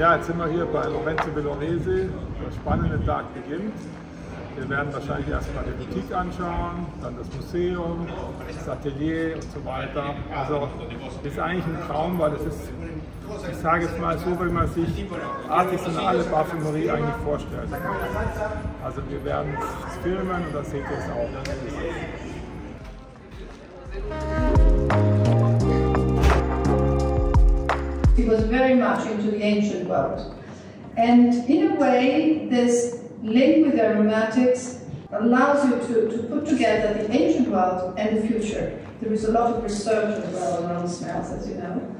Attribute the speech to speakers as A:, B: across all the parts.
A: Ja, jetzt sind wir hier bei Lorenzo Villorese. Der spannende Tag beginnt. Wir werden wahrscheinlich erstmal die Boutique anschauen, dann das Museum, das Atelier und so weiter. Also ist eigentlich ein Traum, weil es ist, ich sage es mal so, wie man sich artisanale Parfümerie eigentlich vorstellt. Also wir werden es filmen und das seht ihr es auch.
B: He was very much into the ancient world. And in a way, this link with aromatics allows you to, to put together the ancient world and the future. There is a lot of research as well around smells, as you know.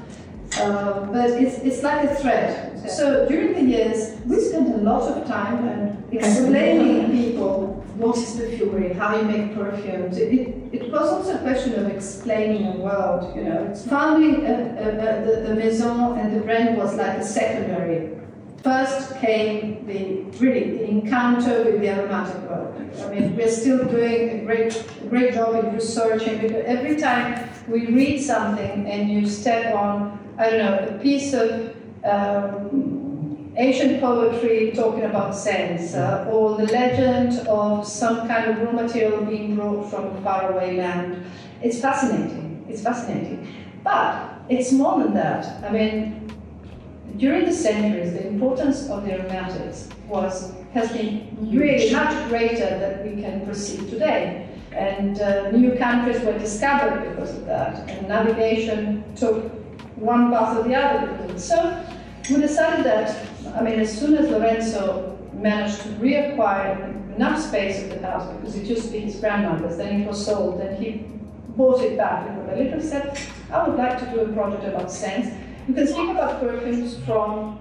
B: Uh, but it's, it's like a thread. So during the years, we spent a lot of time and explaining people what is perfumery, how you make perfumes. It, it, it, was also a question of explaining the world, you know. Founding a, a, a, the, the maison and the brand was like a secondary. First came the really the encounter with the aromatic world. I mean, we're still doing a great, great job in researching because every time we read something and you step on I don't know, a piece of um, ancient poetry talking about scents, uh, or the legend of some kind of raw material being brought from a faraway land. It's fascinating. It's fascinating. But it's more than that. I mean, during the centuries, the importance of the aromatics was has been really much greater than we can perceive today. And uh, new countries were discovered because of that. And navigation took one path or the other. So we decided that, I mean, as soon as Lorenzo managed to reacquire enough space at the house, because it used to be his grandmother's, then it was sold, and he bought it back little a little, said, I would like to do a project about scents. You can speak about perfumes from,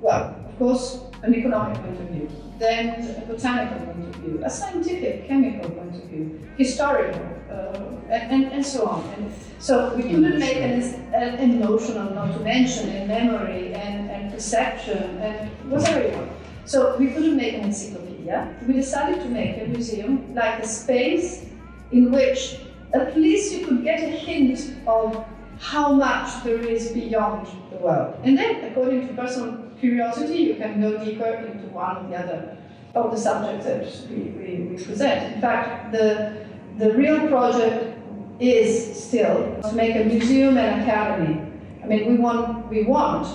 B: well, of course, an economic point of view, then a botanical point of view, a scientific, chemical point of view, historical, uh, and, and so on. And so we couldn't make an, an emotional, not to mention, in memory and, and perception and whatever. So we couldn't make an encyclopedia. We decided to make a museum, like a space in which at least you could get a hint of how much there is beyond the world. And then, according to personal curiosity, you can go deeper into one or the other of the subjects that we, we, we present. In fact, the the real project is still to make a museum and academy. I mean, we want, we want,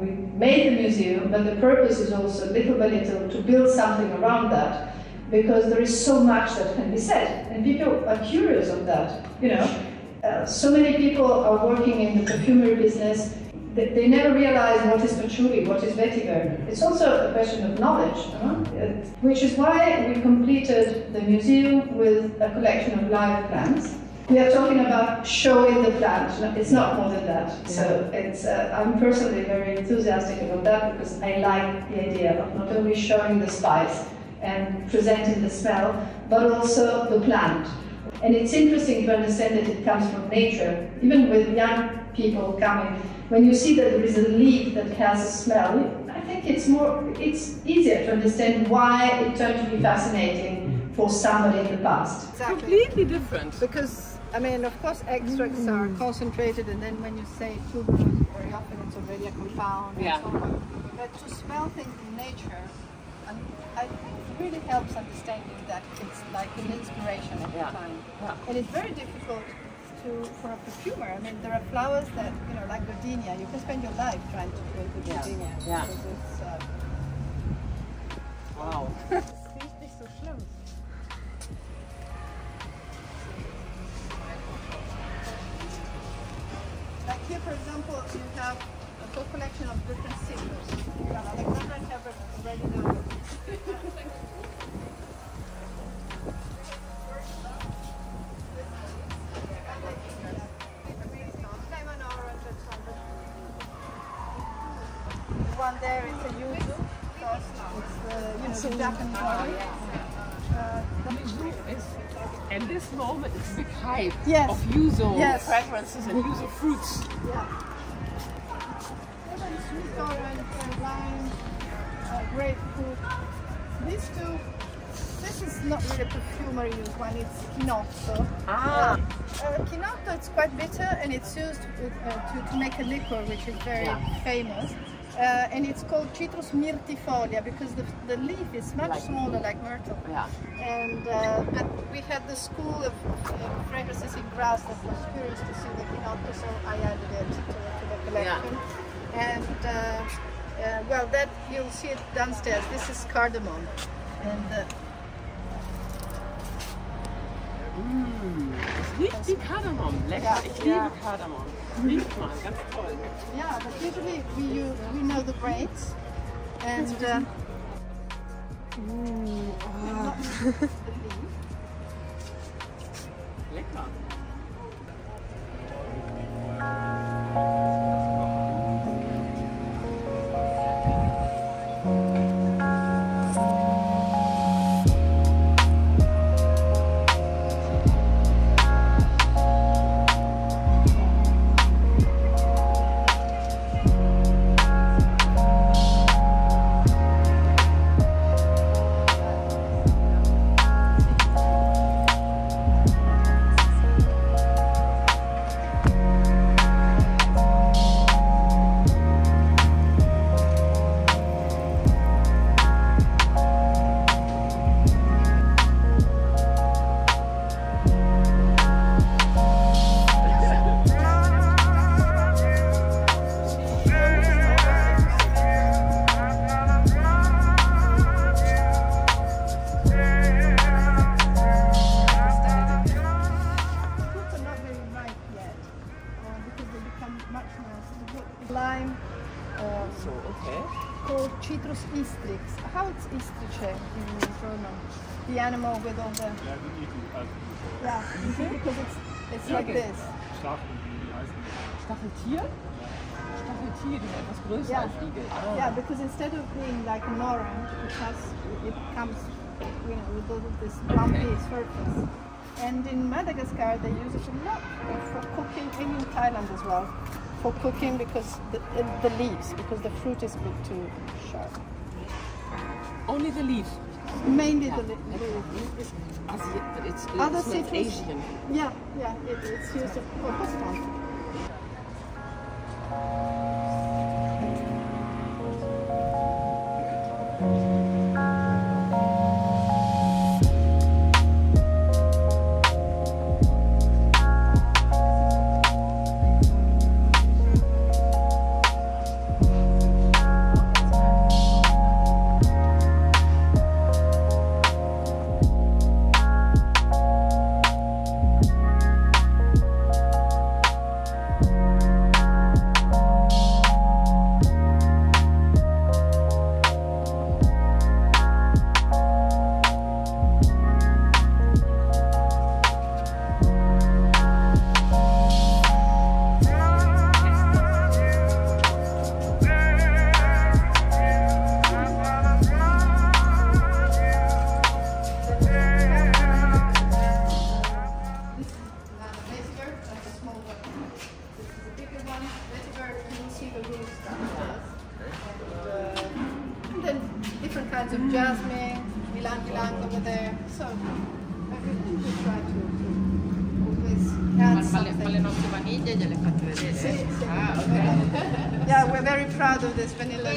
B: we made the museum, but the purpose is also little by little to build something around that because there is so much that can be said, and people are curious of that. You know, uh, so many people are working in the perfumery business they never realize what is patchouli, what is vetiver. It's also a question of knowledge, uh, which is why we completed the museum with a collection of live plants. We are talking about showing the plant. It's not more than that. Yeah. So it's, uh, I'm personally very enthusiastic about that because I like the idea of not only showing the spice and presenting the smell, but also the plant. And it's interesting to understand that it comes from nature. Even with young people coming, when you see that there is a leaf that has a smell, I think it's more, it's easier to understand why it turned to be fascinating for somebody in the past.
C: Exactly. Completely different. Because, I mean, of course, extracts mm. are concentrated, and then when you say tuberose, very often it's already a compound. Yeah. So but to smell things in nature, and I think it really helps understanding that it's like an inspiration at yeah. the time. Yeah. And it's very difficult to for a perfumer. I mean, there are flowers that you know, like gardenia. You can spend your life trying to create a gardenia. Yeah. Uh...
D: Wow.
C: one there is a yuzu. It's the, you know, the Japanese one.
D: Uh, and this moment is a big hype
C: yes.
D: of yuzu
C: yes.
D: fragrances and yuzu fruits.
C: Yeah. Sweet orange and lime, uh, grapefruit. These two this is not really a perfumery use one, it's Chinotto.
D: Ah.
C: Uh, uh, Chinotto, it's quite bitter and it's used with, uh, to, to make a liquor which is very yeah. famous.
B: Uh, and it's called Citrus myrtifolia because the, the leaf is much
D: Like-
B: smaller like myrtle.
D: Yeah.
B: And uh, but we had the school of uh, fragrances in Grasse that was curious to see the Chinotto, so I added it to, to the collection. Yeah. And uh, uh, well, that you'll see it downstairs. This is cardamom, and uh,
D: Mm, es riecht wie Kardamom. Lecker. Ich liebe. Kardamom. Riecht mal, ganz toll.
B: yeah, but usually we use, we know the grapes, and uh,
D: Lecker.
B: The animal with all the
A: Ja, die Igel, also diese
B: yeah, you see, because it's it's
A: Ja,
B: like
A: okay.
B: this.
A: Stacheln, wie die heißen die?
D: Stacheltier? Stacheltier, die sind etwas größer
B: Yeah.
D: als Igel. Ah.
B: Yeah, because instead of being like an orange, it has it comes you know with all of this lumpy surface. And in Madagascar they use it a lot for cooking, and in Thailand as well, for cooking because the, the leaves because the fruit is a bit too sharp.
D: Only the leaf.
B: Mainly the leaf.
D: It's, it's, it's
B: Other citrus?
D: Asian.
B: Yeah, yeah, it, it's used for custom. Is a bigger one. Vetiver, you can see the roots downstairs. And, uh, and then different kinds of jasmine, ylang ylang over there. So I do try to, to always add
C: Ma le, ma le
B: something.
C: nostre vaniglie gliele faccio vedere.
B: Sì, sì.
C: Ah, ok.
B: Yeah, we're very proud of this vanilla.